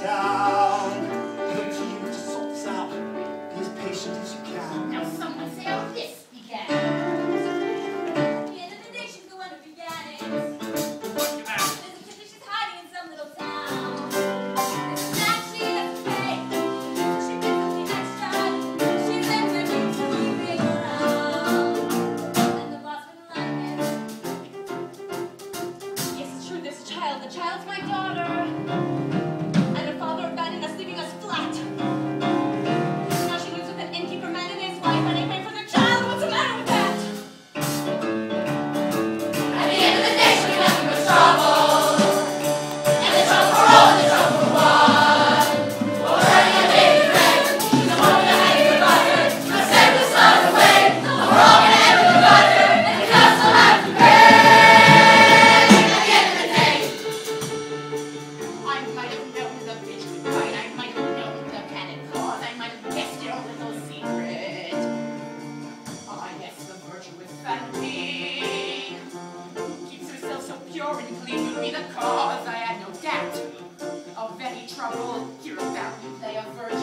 time. Keeps herself so pure and clean would be the cause, I had no doubt, of any trouble hereabout. a verse.